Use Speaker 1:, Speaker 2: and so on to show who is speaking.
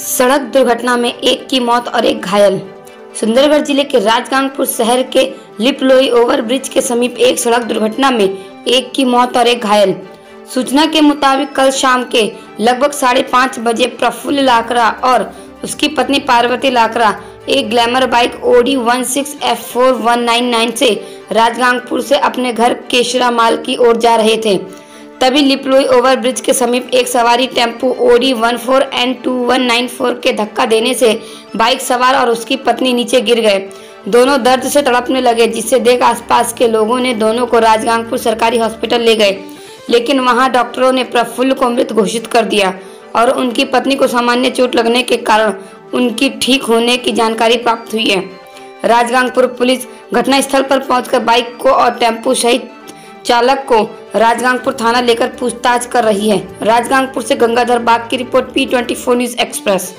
Speaker 1: सड़क दुर्घटना में एक की मौत और एक घायल। सुंदरगढ़ ज़िले के राजगांगपुर शहर के लिपलोई ओवर ब्रिज के समीप एक सड़क दुर्घटना में एक की मौत और एक घायल। सूचना के मुताबिक कल शाम के लगभग साढ़े पाँच बजे प्रफुल्ल लाकरा और उसकी पत्नी पार्वती लाकरा एक glamour bike O D one six F four one nine nine से राजगांगपुर से अपने घर केशरा माल की ओर जा रहे थे। तभी लिपलोई ओवर ब्रिज के समीप एक सवारी tempo O D one four N two one nine four के धक्का देने से बाइक सवार और उसकी पत्नी नीचे गिर गए। दोनों दर्द से तड़पने लगे, जिससे देख आसपास के लोगों ने दोनों को राजगांगपुर सरकारी हॉस्पिटल ले गए। लेकिन वहाँ डॉक्टरों ने प्रफुल्ल को मृत घोषित कर दिया और उनकी पत्नी को सामान्य चोट लगने के कारण उनकी ठीक होने की जानकारी प्राप्त हुई है। राजगांगपुर पुलिस घटनास्थल पर पहुंचकर बाइक को और टेंपो सहित चालक को राजगांगपुर थाना लेकर पूछताछ कर रही है। राजगांगपुर से गंगाधर बाग की report P twenty news express